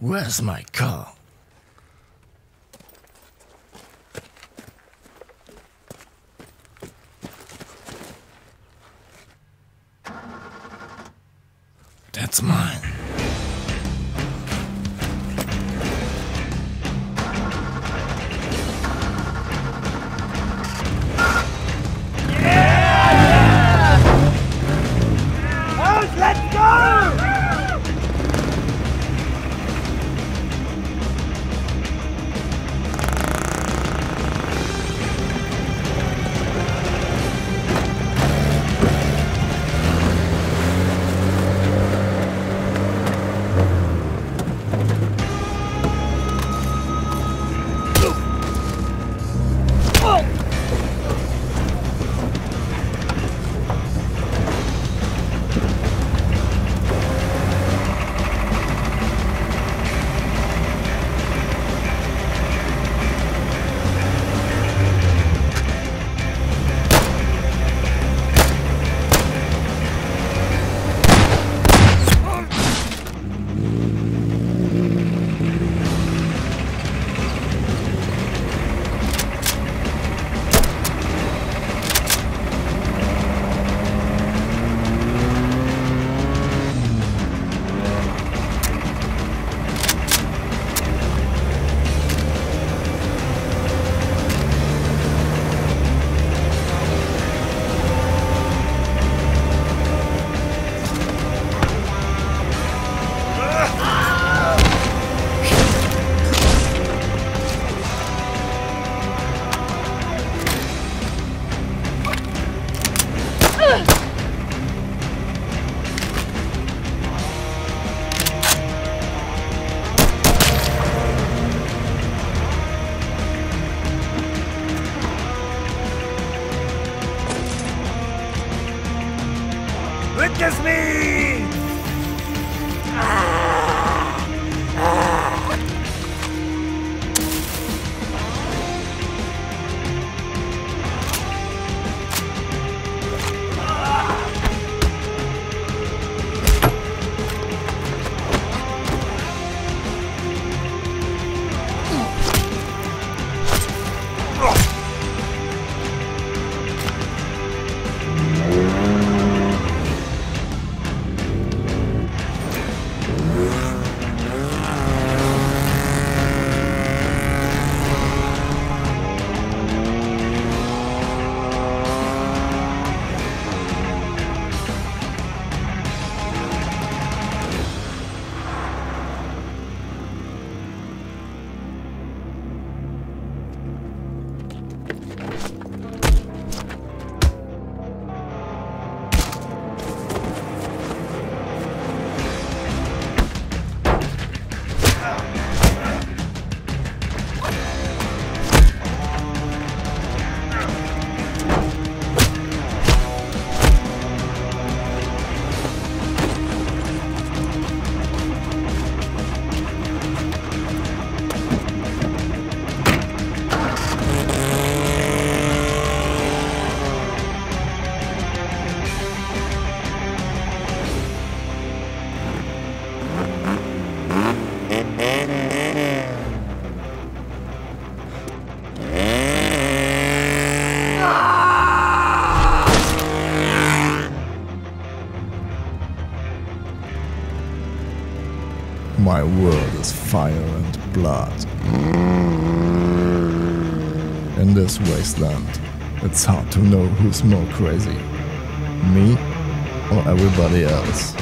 Where's my car? That's mine. Witness me! My world is fire and blood. In this wasteland, it's hard to know who's more crazy. Me or everybody else.